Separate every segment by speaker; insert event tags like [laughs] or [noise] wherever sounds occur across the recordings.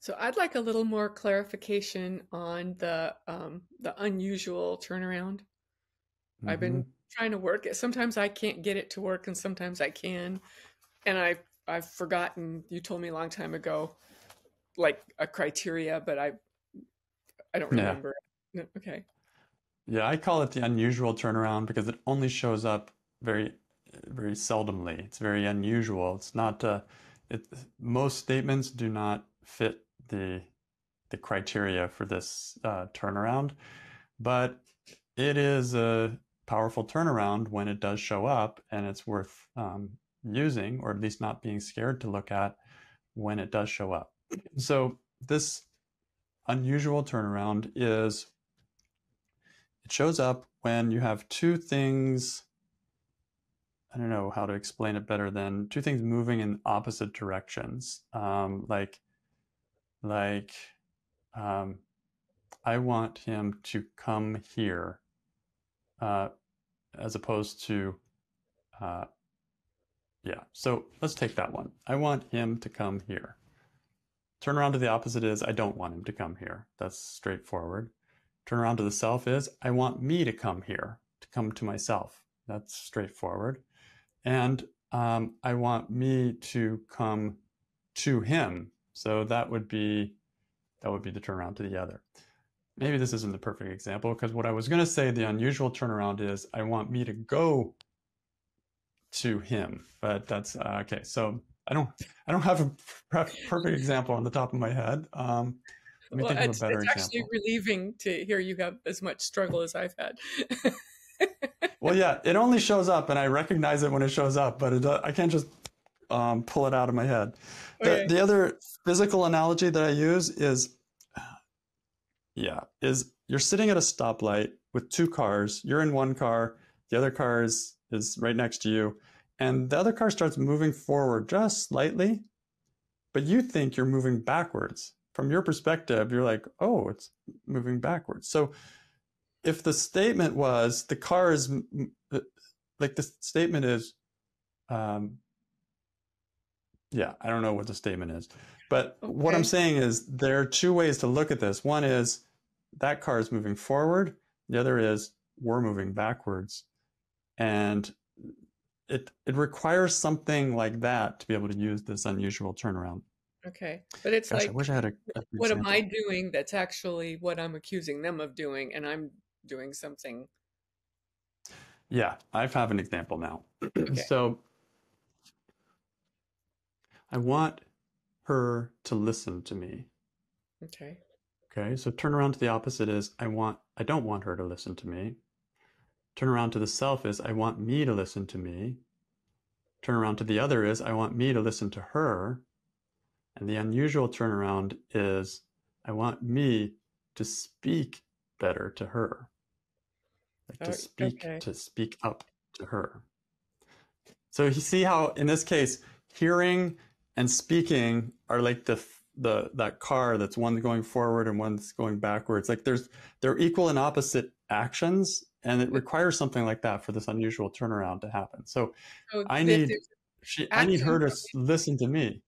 Speaker 1: So I'd like a little more clarification on the um, the unusual turnaround. I've
Speaker 2: hmm
Speaker 1: been trying to work it. Sometimes I can't get it to work, and sometimes I can. And I I've forgotten. You told me a long time ago, like a criteria, but I I don't remember. No, Okay.
Speaker 2: Yeah, I call it the unusual turnaround because it only shows up very, very seldomly. It's very unusual. It's not, uh, it, most statements do not fit the the criteria for this uh, turnaround, but it is a powerful turnaround when it does show up, and it's worth um, using, or at least not being scared to look at when it does show up. So this unusual turnaround is it shows up when you have two things. I don't know how to explain it better than two things moving in opposite directions. Um, like, like, um, I want him to come here, uh, as opposed to, uh, yeah. So let's take that one. I want him to come here. Turn around to the opposite is I don't want him to come here. That's straightforward. Turn around to the self is I want me to come here, to come to myself. That's straightforward. And um, I want me to come to him. So that would be that would be the turnaround to the other. Maybe this isn't the perfect example because what I was going to say, the unusual turnaround is I want me to go to him, but that's uh, okay. So I don't I don't have a perfect example on the top of my head. Um, let me
Speaker 1: Well,
Speaker 2: think of a
Speaker 1: it's
Speaker 2: better
Speaker 1: it's actually relieving to hear you have as much struggle as I've had.
Speaker 2: Well, yeah, it only shows up, and I recognize it when it shows up, but it, uh, I can't just um, pull it out of my head. The
Speaker 1: Okay.
Speaker 2: the other physical analogy that I use is, yeah, is you're sitting at a stoplight with two cars. You're in one car, the other car is is right next to you, and the other car starts moving forward just slightly, but you think you're moving backwards. From your perspective, you're like, oh, it's moving backwards. So if the statement was the car is uh, like the statement is um yeah i don't know what the statement is but what i'm saying is there are two ways to look at this one is that car is moving forward the other is we're moving backwards and it it requires something like that to be able to use this unusual turnaround
Speaker 1: Okay. But it's
Speaker 2: gosh i
Speaker 1: like,
Speaker 2: wish i had a, a good
Speaker 1: what am I doing that's actually what I'm accusing them of doing, and I'm doing something.
Speaker 2: yeah i have an example now [clears throat]
Speaker 1: Okay.
Speaker 2: so i want her to listen to me
Speaker 1: Okay.
Speaker 2: Okay, so turn around to the opposite is I want I don't want her to listen to me. Turn around to the self is I want me to listen to me. Turn around to the other is I want me to listen to her. And the unusual turnaround is I want me to speak better to her. Like to speak
Speaker 1: okay.
Speaker 2: to speak up to her. So you see how in this case hearing and speaking are like the the that car that's one going forward and one's going backwards. Like there's they're equal and opposite actions, and it requires something like that for this unusual turnaround to happen. So
Speaker 1: So
Speaker 2: I need she I need her to listen to me.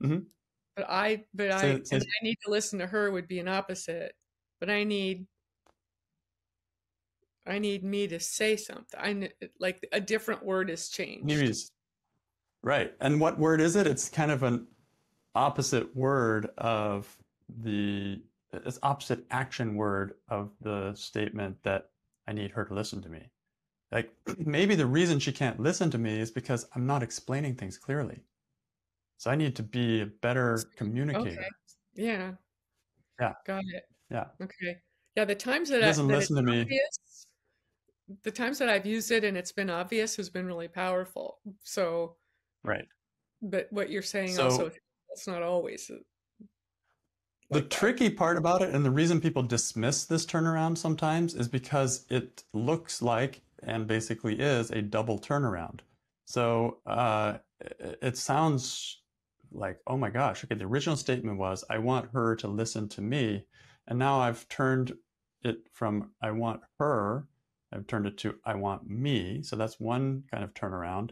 Speaker 2: hmm
Speaker 1: but I, but I,
Speaker 2: say,
Speaker 1: and I need to listen to her would be an opposite. But I need, I need me to say something. I like a different word is changed.
Speaker 2: Right. And what word is it? It's kind of an opposite word of the it's opposite action word of the statement that I need her to listen to me. Like [clears throat] maybe the reason she can't listen to me is because I'm not explaining things clearly. So I need to be a better communicator. Okay.
Speaker 1: Yeah.
Speaker 2: Yeah.
Speaker 1: Got it.
Speaker 2: Yeah.
Speaker 1: Okay. Yeah. The times that I,
Speaker 2: doesn't
Speaker 1: it's
Speaker 2: listen to me.
Speaker 1: obvious, the times that I've used it and it's been obvious has been really powerful. So,
Speaker 2: Right.
Speaker 1: but what you're saying
Speaker 2: So
Speaker 1: also, it's not always uh,
Speaker 2: The
Speaker 1: that.
Speaker 2: tricky part about it, and the reason people dismiss this turnaround sometimes, is because it looks like and basically is a double turnaround. So uh, it, it sounds like, oh my gosh, okay, the original statement was, I want her to listen to me. And now I've turned it from, I want her, I've turned it to, I want me. So that's one kind of turnaround.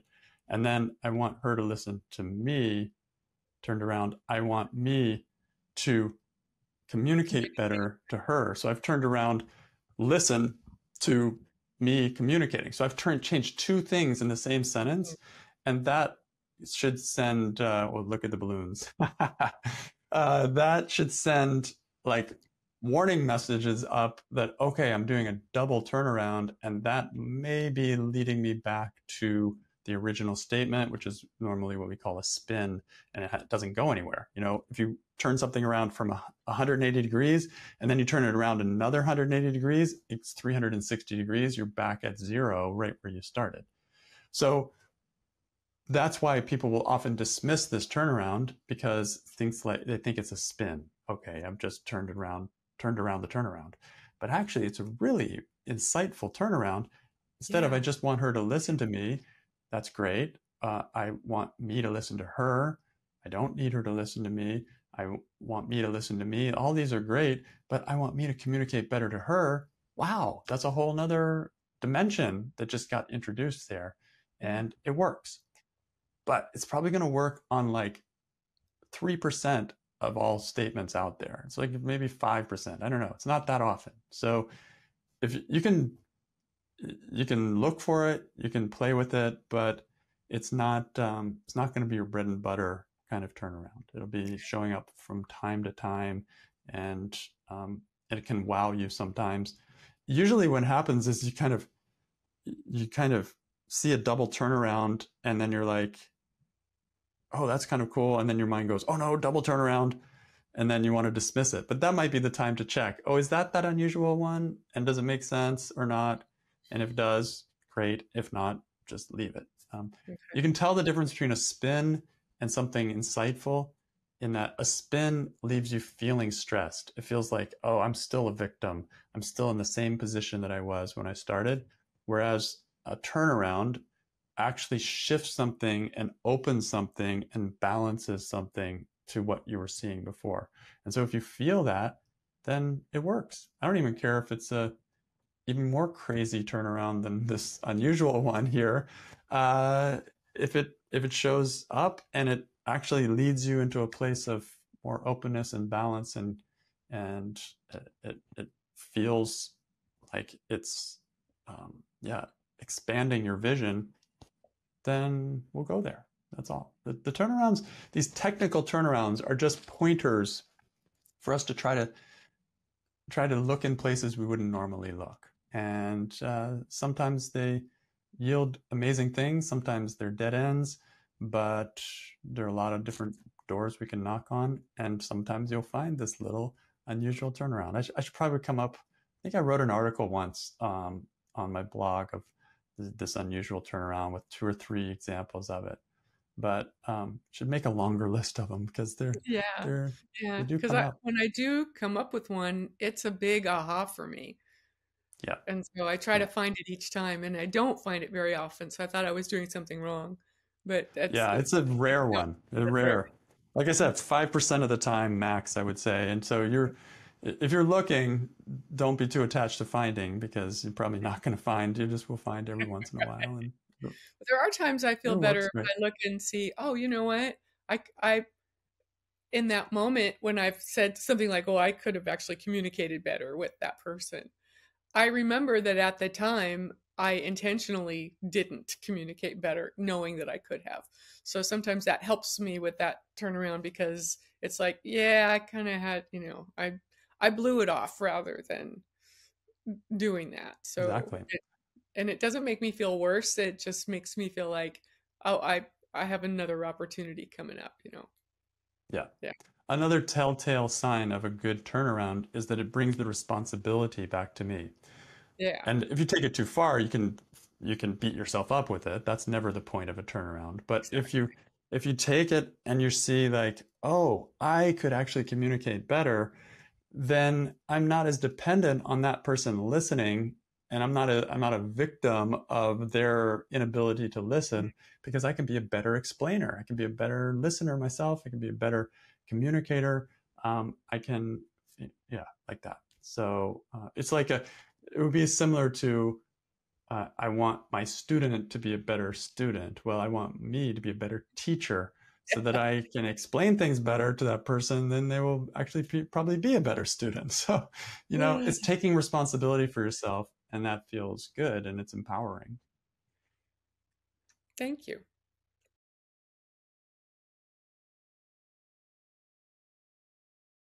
Speaker 2: And then I want her to listen to me, turned around, I want me to communicate better to her. So I've turned around listen to me communicating. So I've turned changed two things in the same sentence, and that should send. Uh, well, look at the balloons. [laughs] uh, that should send like warning messages up that okay, I'm doing a double turnaround, and that may be leading me back to the original statement, which is normally what we call a spin, and it doesn't go anywhere. You know, if you turn something around from 180 degrees and then you turn it around another 180 degrees, it's 360 degrees. You're back at zero right where you started. So that's why people will often dismiss this turnaround because things like they think it's a spin. Okay, I've just turned around, turned around the turnaround. But actually, it's a really insightful turnaround. Instead yeah. of I just want her to listen to me, that's great. Uh, I want me to listen to her. I don't need her to listen to me. I want me to listen to me. All these are great, but I want me to communicate better to her. Wow, that's a whole nother dimension that just got introduced there. And it works. But it's probably going to work on like 3% of all statements out there. It's like maybe 5%. I don't know. It's not that often. So if you can you can look for it, you can play with it, but it's not um, it's not going to be your bread and butter kind of turnaround. It'll be showing up from time to time, and um, it can wow you sometimes. Usually, what happens is you kind of you kind of see a double turnaround, and then you're like, "Oh, that's kind of cool," and then your mind goes, "Oh no, double turnaround." And then you want to dismiss it. But that might be the time to check. Oh, is that that unusual one? And does it make sense or not? And if it does, great. If not, just leave it. Um. You can tell the difference between a spin and something insightful in that a spin leaves you feeling stressed. It feels like, oh, I'm still a victim. I'm still in the same position that I was when I started. Whereas a turnaround actually shifts something and opens something and balances something to what you were seeing before. And so if you feel that, then it works. I don't even care if it's a even more crazy turnaround than this unusual [laughs] one here. Uh, if it if it shows up and it actually leads you into a place of more openness and balance and and it, it, feels like it's um, yeah expanding your vision then we'll go there. That's all. The, the turnarounds these technical turnarounds are just pointers for us to try to try to look in places we wouldn't normally look and uh, sometimes they yield amazing things. Sometimes they're dead ends, but there are a lot of different doors we can knock on. And sometimes you'll find this little unusual turnaround. I, sh- I should probably come up. I think I wrote an article once um, on my blog of this unusual turnaround with two or three examples of it. But um, should make a longer [laughs] list of them because they're
Speaker 1: yeah
Speaker 2: they're,
Speaker 1: yeah because when I do come up with one, it's a big aha for me
Speaker 2: yeah.
Speaker 1: And so I try to find it each time and I don't find it very often. So I thought I was doing something wrong. But
Speaker 2: yeah, uh, it's a rare one. A rare. Like I said, 5% of the time max, I would say. And so you're, if you're looking, don't be too attached to finding because you're probably not going to find. You just will find every once in a while. And, [laughs]
Speaker 1: there are times I feel better if I look and see, oh, you know what? I, I, in that moment when I've said something like, oh, I could have actually communicated better with that person I remember that at the time, I intentionally didn't communicate better, knowing that I could have. So sometimes that helps me with that turnaround because it's like, yeah, I kind of had, you know, I I blew it off rather than doing that. So
Speaker 2: exactly.
Speaker 1: It, and it doesn't make me feel worse. It just makes me feel like, oh, I I have another opportunity coming up, you know.
Speaker 2: Yeah.
Speaker 1: Yeah.
Speaker 2: Another telltale sign of a good turnaround is that it brings the responsibility back to me.
Speaker 1: Yeah.
Speaker 2: And if you take it too far, you can you can beat yourself up with it. That's never the point of a turnaround. But if you if you take it and you see like, oh, I could actually communicate better, then I'm not as dependent on that person listening and I'm not a I'm not a victim of their inability to listen mm-hmm. because I can be a better explainer. I can be a better listener myself. I can be a better communicator. Um, I can, yeah, like that. So uh, it's like a it would be similar to uh, I want my student to be a better student. Well, I want me to be a better teacher. so that I [laughs] can explain things better to that person, then they will actually be, probably be a better student. [laughs] So, you know, it's taking responsibility for yourself, and that feels good and it's empowering.
Speaker 1: Thank you.